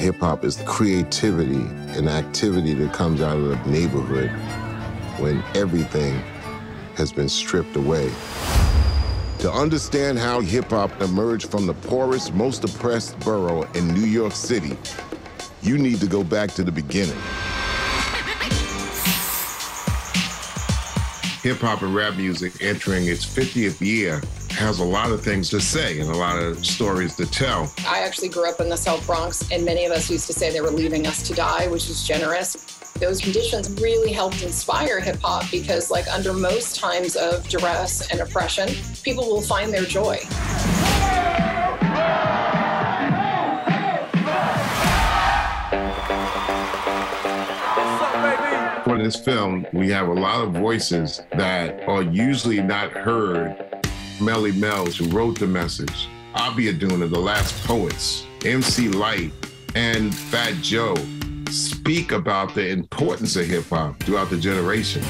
hip hop is creativity and activity that comes out of the neighborhood when everything has been stripped away. To understand how hip hop emerged from the poorest, most oppressed borough in New York City, you need to go back to the beginning. Hip hop and rap music entering its 50th year has a lot of things to say and a lot of stories to tell. I actually grew up in the South Bronx, and many of us used to say they were leaving us to die, which is generous those conditions really helped inspire hip hop because, like, under most times of duress and oppression, people will find their joy. For this film, we have a lot of voices that are usually not heard. Melle Mels, who wrote the message, Abiodun, The Last Poets, MC Lyte, and Fat Joe speak about the importance of hip hop throughout the generations.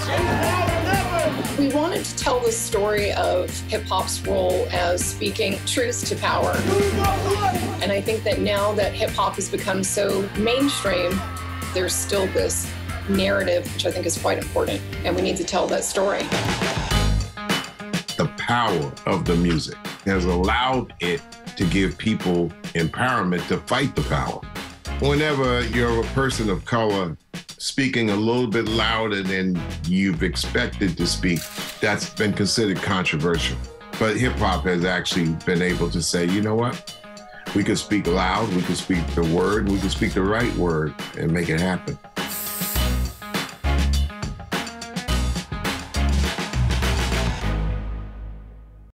We wanted to tell the story of hip hop's role as speaking truth to power. And I think that now that hip hop has become so mainstream, there's still this narrative, which I think is quite important. And we need to tell that story. Power of the music has allowed it to give people empowerment to fight the power whenever you're a person of color speaking a little bit louder than you've expected to speak, that's been considered controversial. But hip hop has actually been able to say, you know what? We can speak loud, we can speak the word, we can speak the right word and make it happen.